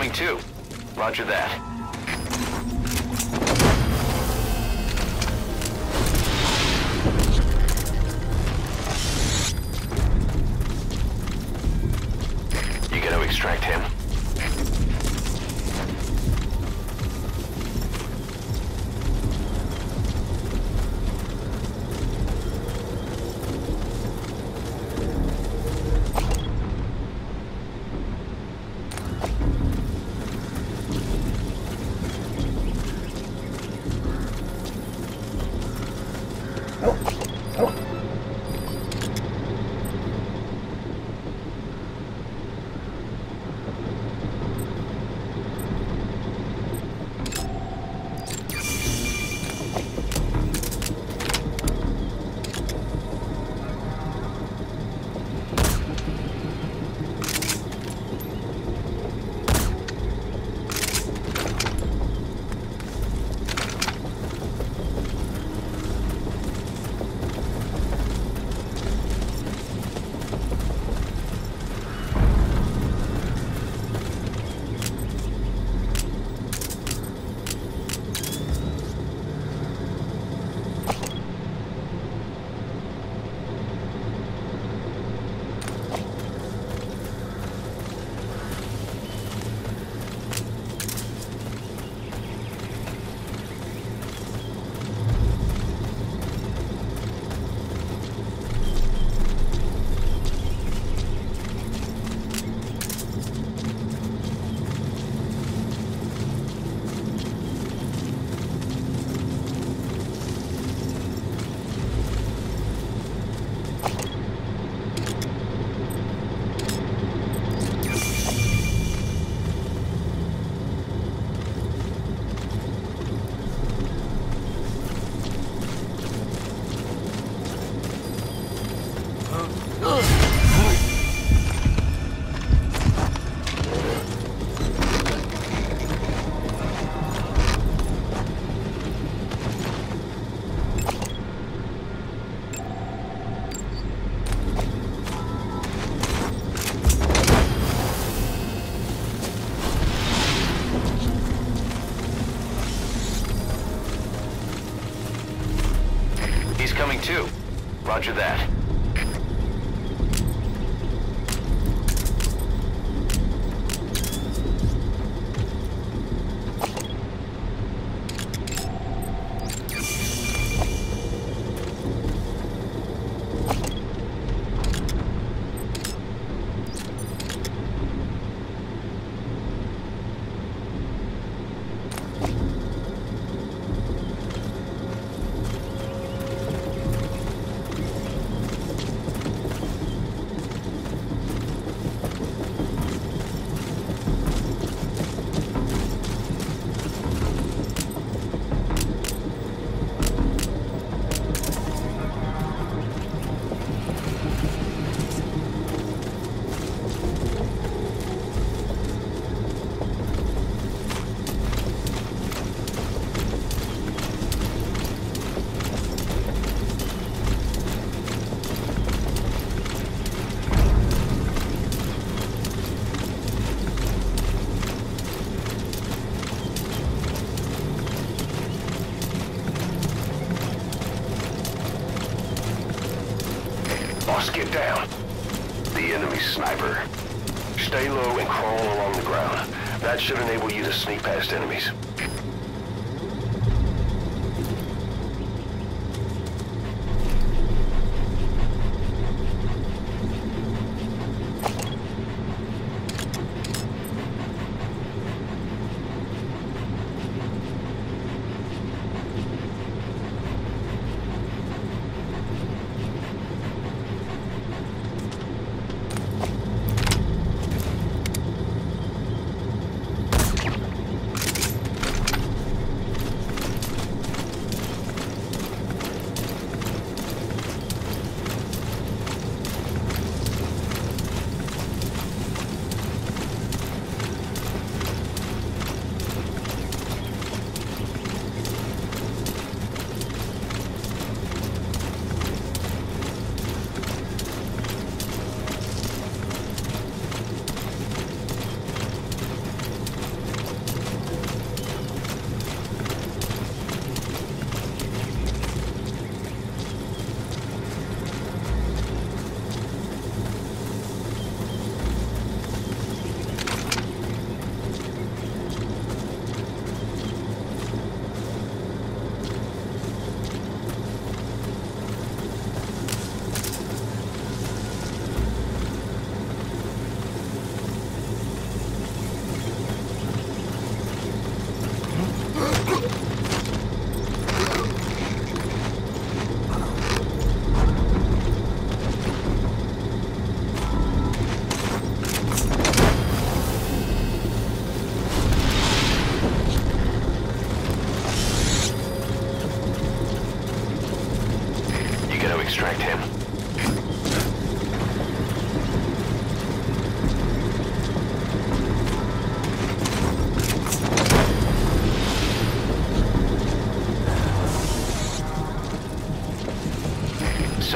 coming too. Roger that. Gotta him. Roger that. Boss, get down. The enemy sniper. Stay low and crawl along the ground. That should enable you to sneak past enemies.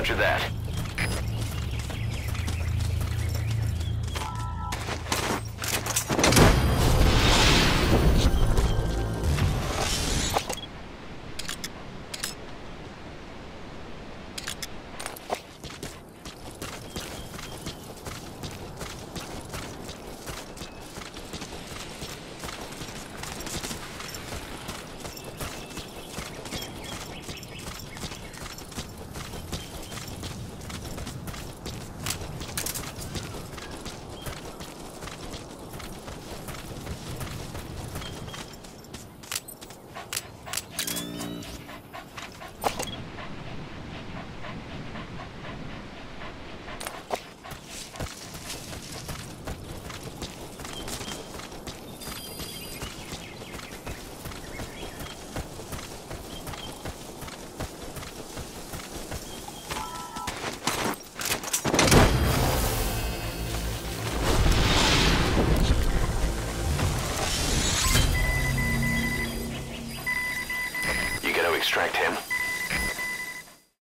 Roger that.